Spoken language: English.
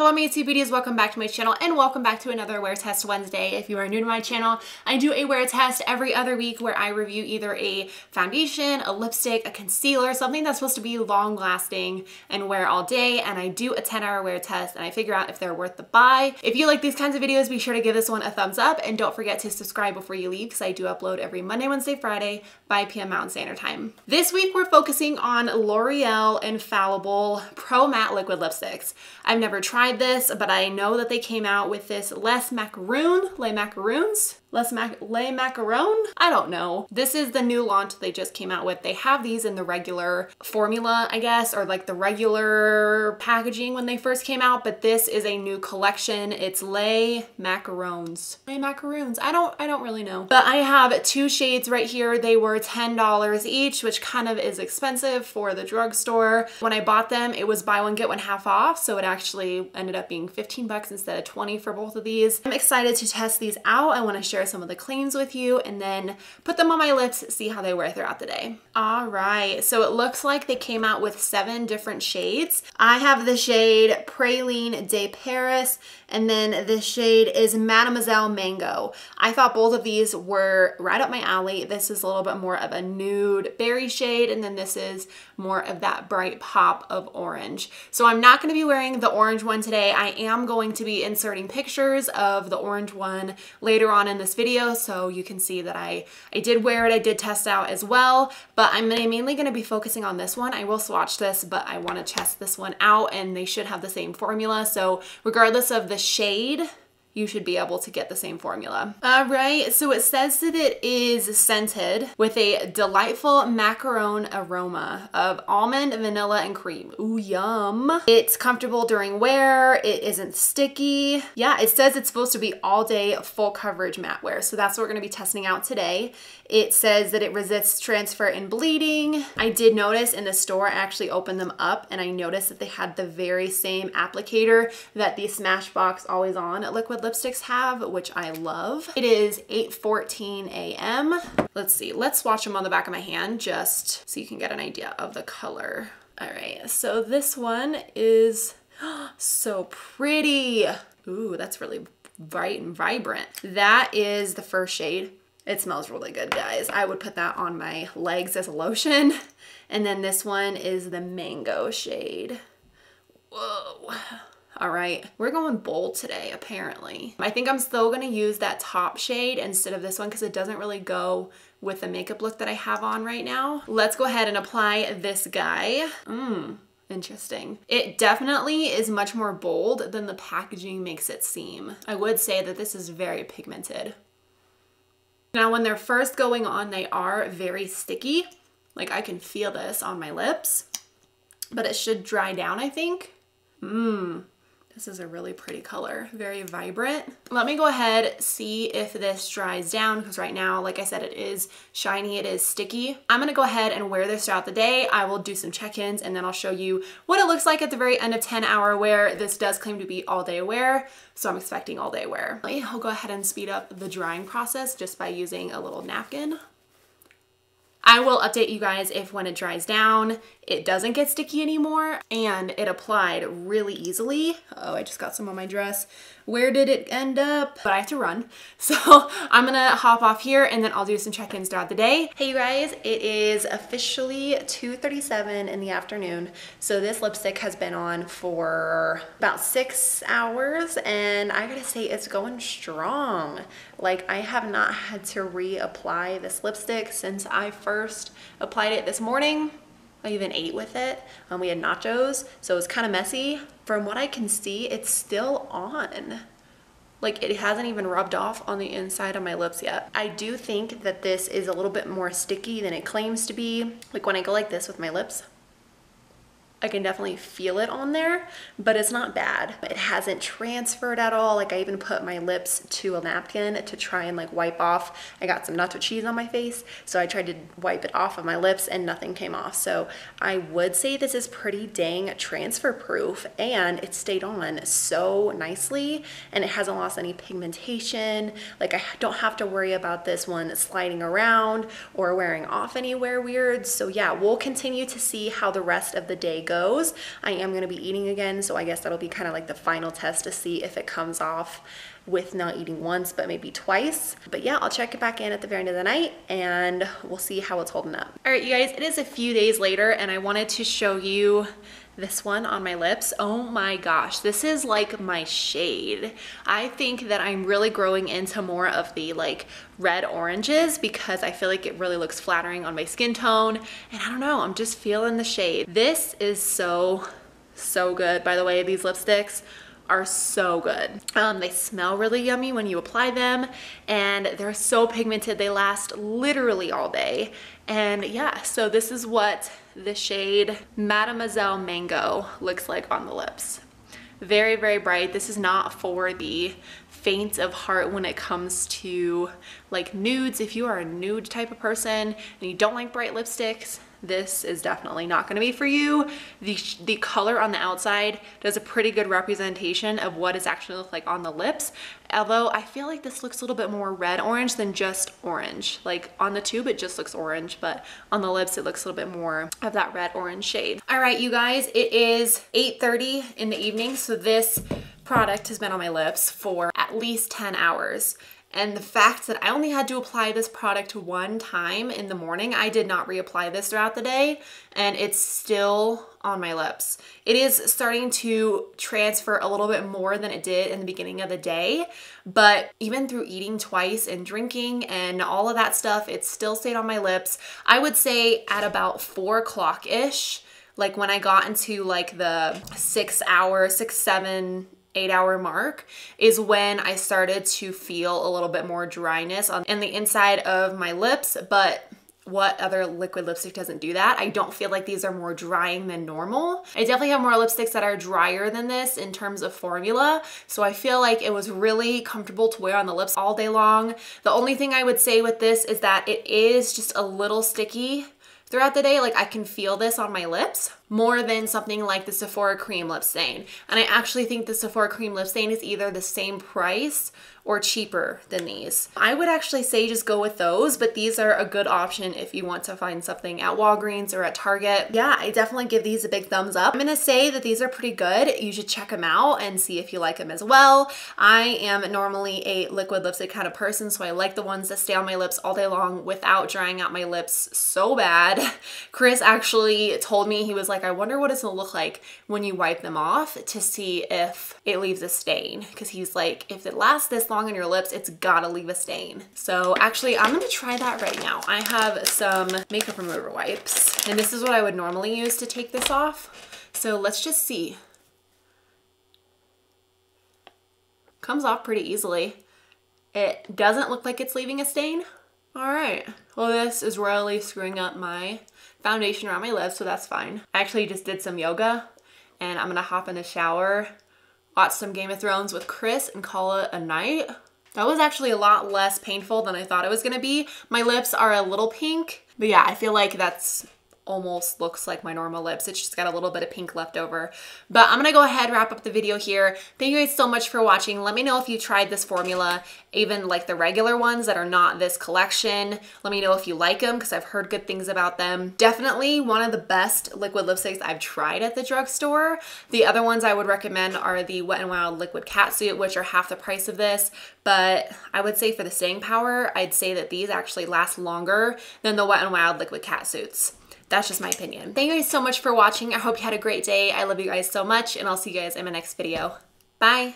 Hello my YouTube beauties, welcome back to my channel and welcome back to another Wear Test Wednesday. If you are new to my channel, I do a wear test every other week where I review either a foundation, a lipstick, a concealer, something that's supposed to be long lasting and wear all day and I do a 10 hour wear test and I figure out if they're worth the buy. If you like these kinds of videos, be sure to give this one a thumbs up and don't forget to subscribe before you leave because I do upload every Monday, Wednesday, Friday, 5 p.m. Mountain Standard Time. This week we're focusing on L'Oreal Infallible Pro Matte Liquid Lipsticks. I've never tried tried this, but I know that they came out with this Les Macaroon, Les Macaroons, Les Mac Les Macaron? I don't know. This is the new launch they just came out with. They have these in the regular formula, I guess, or like the regular packaging when they first came out, but this is a new collection. It's Les Macarons. Les Macaroons. I don't I don't really know. But I have two shades right here. They were $10 each, which kind of is expensive for the drugstore. When I bought them, it was buy one get one half off, so it actually ended up being 15 bucks instead of 20 for both of these. I'm excited to test these out. I want to share share some of the claims with you and then put them on my lips, see how they wear throughout the day. All right, so it looks like they came out with seven different shades. I have the shade Praline de Paris and then the shade is Mademoiselle Mango. I thought both of these were right up my alley. This is a little bit more of a nude berry shade and then this is more of that bright pop of orange. So I'm not gonna be wearing the orange one today. I am going to be inserting pictures of the orange one later on in this video so you can see that I, I did wear it, I did test out as well, but I'm mainly gonna be focusing on this one. I will swatch this, but I wanna test this one out and they should have the same formula. So regardless of the shade, you should be able to get the same formula. All right, so it says that it is scented with a delightful macaron aroma of almond, vanilla, and cream. Ooh, yum. It's comfortable during wear. It isn't sticky. Yeah, it says it's supposed to be all day full coverage matte wear. So that's what we're gonna be testing out today. It says that it resists transfer and bleeding. I did notice in the store, I actually opened them up and I noticed that they had the very same applicator that the Smashbox Always On liquid lipsticks have, which I love. It is 8.14 a.m. Let's see, let's swatch them on the back of my hand just so you can get an idea of the color. All right, so this one is so pretty. Ooh, that's really bright and vibrant. That is the first shade. It smells really good, guys. I would put that on my legs as a lotion. And then this one is the mango shade. Whoa. All right, we're going bold today, apparently. I think I'm still gonna use that top shade instead of this one because it doesn't really go with the makeup look that I have on right now. Let's go ahead and apply this guy. Mmm, interesting. It definitely is much more bold than the packaging makes it seem. I would say that this is very pigmented. Now, when they're first going on, they are very sticky. Like I can feel this on my lips, but it should dry down, I think. Mmm, this is a really pretty color, very vibrant. Let me go ahead, see if this dries down because right now, like I said, it is shiny, it is sticky. I'm gonna go ahead and wear this throughout the day. I will do some check-ins and then I'll show you what it looks like at the very end of 10 hour wear. This does claim to be all day wear, so I'm expecting all day wear. I'll go ahead and speed up the drying process just by using a little napkin. I will update you guys if when it dries down, it doesn't get sticky anymore and it applied really easily. Oh, I just got some on my dress. Where did it end up? But I have to run. So I'm gonna hop off here and then I'll do some check-ins throughout the day. Hey you guys, it is officially 2.37 in the afternoon. So this lipstick has been on for about six hours and I gotta say it's going strong. Like I have not had to reapply this lipstick since I first applied it this morning. I even ate with it. Um, we had nachos, so it was kind of messy. From what I can see, it's still on. Like it hasn't even rubbed off on the inside of my lips yet. I do think that this is a little bit more sticky than it claims to be. Like when I go like this with my lips, I can definitely feel it on there, but it's not bad. It hasn't transferred at all. Like I even put my lips to a napkin to try and like wipe off. I got some nacho cheese on my face, so I tried to wipe it off of my lips and nothing came off. So I would say this is pretty dang transfer proof and it stayed on so nicely and it hasn't lost any pigmentation. Like I don't have to worry about this one sliding around or wearing off anywhere weird. So yeah, we'll continue to see how the rest of the day goes. I am gonna be eating again, so I guess that'll be kind of like the final test to see if it comes off with not eating once, but maybe twice. But yeah, I'll check it back in at the very end of the night and we'll see how it's holding up. All right, you guys, it is a few days later and I wanted to show you this one on my lips. Oh my gosh, this is like my shade. I think that I'm really growing into more of the like red oranges because I feel like it really looks flattering on my skin tone. And I don't know, I'm just feeling the shade. This is so, so good. By the way, these lipsticks are so good. Um, they smell really yummy when you apply them and they're so pigmented. They last literally all day. And yeah, so this is what the shade Mademoiselle Mango looks like on the lips. Very, very bright. This is not for the faint of heart when it comes to like nudes. If you are a nude type of person and you don't like bright lipsticks, this is definitely not gonna be for you. The, the color on the outside does a pretty good representation of what it's actually look like on the lips. Although I feel like this looks a little bit more red orange than just orange. Like on the tube, it just looks orange, but on the lips, it looks a little bit more of that red orange shade. All right, you guys, it is 8.30 in the evening. So this product has been on my lips for at least 10 hours. And the fact that I only had to apply this product one time in the morning, I did not reapply this throughout the day, and it's still on my lips. It is starting to transfer a little bit more than it did in the beginning of the day, but even through eating twice and drinking and all of that stuff, it still stayed on my lips. I would say at about four o'clock-ish, like when I got into like the six hour, six, seven, eight hour mark is when I started to feel a little bit more dryness on in the inside of my lips, but what other liquid lipstick doesn't do that. I don't feel like these are more drying than normal. I definitely have more lipsticks that are drier than this in terms of formula. So I feel like it was really comfortable to wear on the lips all day long. The only thing I would say with this is that it is just a little sticky throughout the day. Like I can feel this on my lips more than something like the Sephora cream lip stain. And I actually think the Sephora cream lip stain is either the same price or cheaper than these. I would actually say just go with those, but these are a good option if you want to find something at Walgreens or at Target. Yeah, I definitely give these a big thumbs up. I'm gonna say that these are pretty good. You should check them out and see if you like them as well. I am normally a liquid lipstick kind of person, so I like the ones that stay on my lips all day long without drying out my lips so bad. Chris actually told me, he was like, like, I wonder what it's gonna look like when you wipe them off to see if it leaves a stain. Cause he's like, if it lasts this long on your lips, it's gotta leave a stain. So actually, I'm gonna try that right now. I have some makeup remover wipes, and this is what I would normally use to take this off. So let's just see. Comes off pretty easily. It doesn't look like it's leaving a stain. All right, well this is really screwing up my foundation around my lips, so that's fine. I actually just did some yoga and I'm gonna hop in the shower, watch some Game of Thrones with Chris and call it a night. That was actually a lot less painful than I thought it was gonna be. My lips are a little pink, but yeah, I feel like that's almost looks like my normal lips. It's just got a little bit of pink left over. But I'm gonna go ahead wrap up the video here. Thank you guys so much for watching. Let me know if you tried this formula, even like the regular ones that are not this collection. Let me know if you like them because I've heard good things about them. Definitely one of the best liquid lipsticks I've tried at the drugstore. The other ones I would recommend are the Wet n Wild Liquid Catsuit, which are half the price of this. But I would say for the staying power, I'd say that these actually last longer than the Wet n Wild Liquid Catsuits. That's just my opinion. Thank you guys so much for watching. I hope you had a great day. I love you guys so much and I'll see you guys in my next video. Bye.